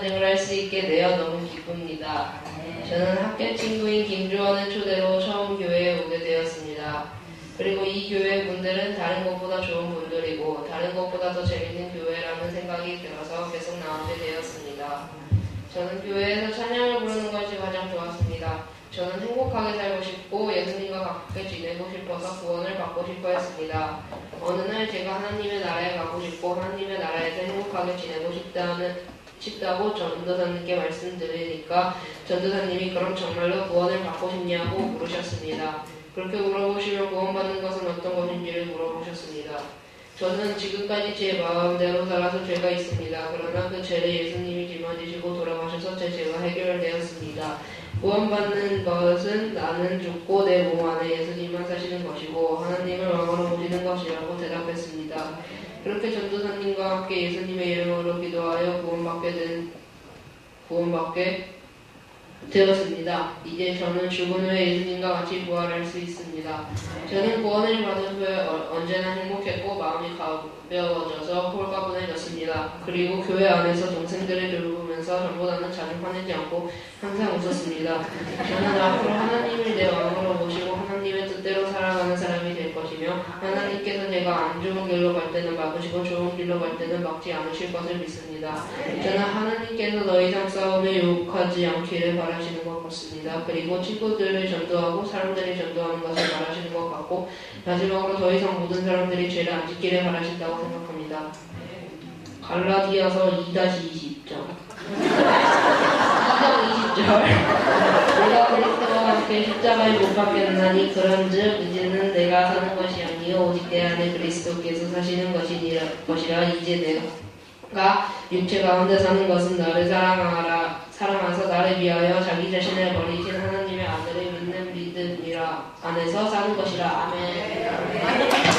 등을 할 수 있게 되어 너무 기쁩니다. 저는 학교 친구인 김주원을 초대로 처음 교회에 오게 되었습니다. 그리고 이 교회 분들은 다른 곳보다 좋은 분들이고 다른 곳보다 더 재밌는 교회라는 생각이 들어서 계속 나오게 되었습니다. 저는 교회에서 찬양을 부르는 것이 가장 좋았습니다. 저는 행복하게 살고 싶고 예수님과 가깝게 지내고 싶어서 구원을 받고 싶어 했습니다. 어느 날 제가 하나님의 나라에 가고 싶고 하나님의 나라에서 행복하게 지내고 싶다는 싶다고 전도사님께 말씀드리니까 전도사님이 그럼 정말로 구원을 받고 싶냐고 물으셨습니다. 그렇게 물어보시면 구원받는 것은 어떤 것인지를 물어보셨습니다. 저는 지금까지 제 마음대로 살아서 죄가 있습니다. 그러나 그 죄를 예수님이 짊어지시고 돌아가셔서 제 죄가 해결되었습니다. 구원받는 것은 나는 죽고 내 몸 안에 예수님만 사시는 것이고 하나님을 왕으로 모시는 것이라고 대답했습니다. 그렇게 전도사님과 함께 예수님의 이름으로 기도하여 구원받게 된 구원받게 되었습니다. 이제 저는 죽은 후에 예수님과 같이 부활할 수 있습니다. 저는 구원을 받은 후에 어- 언제나 행복했고 마음이 가벼워져서 홀가분해졌습니다. 그리고 교회 안에서 동생들을 돌보면서 전보다는 자주 화내지 않고 항상 웃었습니다. 저는 앞으로 하나님을 내 왕으로 모시고 하나님의 뜻대로 살아가는 사람이 될 것이며 하나님께서 제가 안 좋은 길로 갈 때는 막으시고 좋은 길로 갈 때는 막지 않으실 것을 믿습니다. 저는 하나님께서 더 이상 싸움에 유혹하지 않기를 바라시는 것 같습니다. 그리고 친구들을 전도하고 사람들이 전도하는 것을 바라시는 것 같고 마지막으로 더 이상 모든 사람들이 죄를 안 짓기를 바라신다고 생각합니다. 갈라디아서 2-20절 2-20절 내가 그리스도와 함께 십자가에 못 박혔나니 그런즉 이제는 내가 사는 것이 아니요 오직 내 안에 그리스도께서 사시는 것이니라, 것이라. 이제 내가 육체 가운데 사는 것은 나를 사랑하라 사랑하사 나를 위하여 자기 자신을 버리신 하나님의 아들을 믿는 믿음이라. 안에서 사는 것이라. 아멘